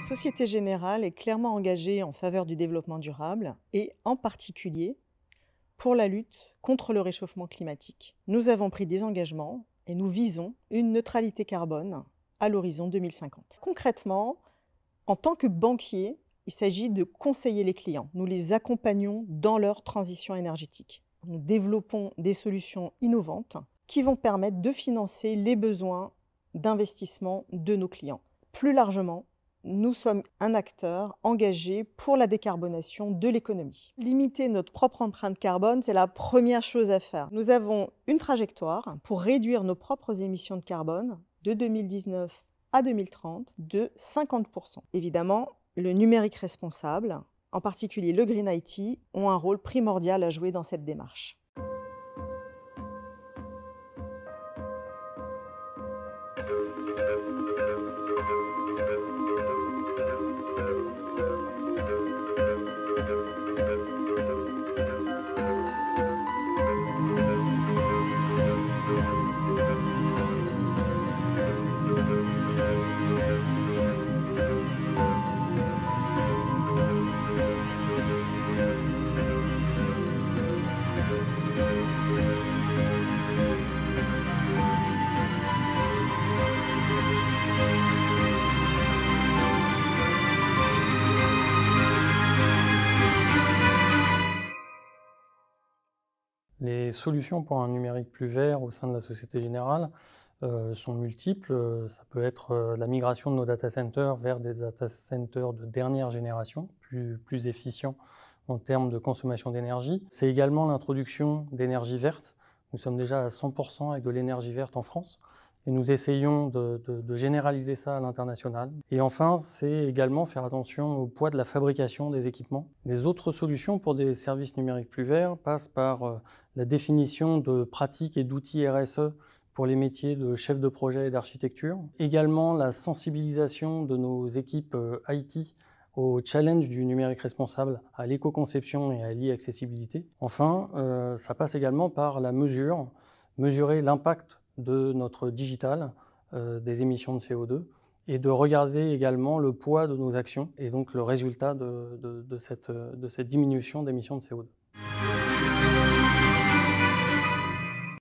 Société Générale est clairement engagée en faveur du développement durable et en particulier pour la lutte contre le réchauffement climatique. Nous avons pris des engagements et nous visons une neutralité carbone à l'horizon 2050. Concrètement, en tant que banquier, il s'agit de conseiller les clients. Nous les accompagnons dans leur transition énergétique. Nous développons des solutions innovantes qui vont permettre de financer les besoins d'investissement de nos clients. Plus largement, nous sommes un acteur engagé pour la décarbonation de l'économie. Limiter notre propre empreinte carbone, c'est la première chose à faire. Nous avons une trajectoire pour réduire nos propres émissions de carbone de 2019 à 2030 de 50%. Évidemment, le numérique responsable, en particulier le Green IT, ont un rôle primordial à jouer dans cette démarche. Les solutions pour un numérique plus vert au sein de la Société Générale euh, sont multiples. Ça peut être euh, la migration de nos data centers vers des data centers de dernière génération, plus, plus efficients en termes de consommation d'énergie. C'est également l'introduction d'énergie verte. Nous sommes déjà à 100% avec de l'énergie verte en France et nous essayons de, généraliser ça à l'international. Et enfin, c'est également faire attention au poids de la fabrication des équipements. Les autres solutions pour des services numériques plus verts passent par euh, la définition de pratiques et d'outils RSE pour les métiers de chef de projet et d'architecture. Également la sensibilisation de nos équipes euh, IT au challenge du numérique responsable, à l'éco-conception et à l'e-accessibilité. Enfin, euh, ça passe également par la mesure, mesurer l'impact de notre digital, euh, des émissions de CO2, et de regarder également le poids de nos actions et donc le résultat de, cette, de cette diminution d'émissions de CO2.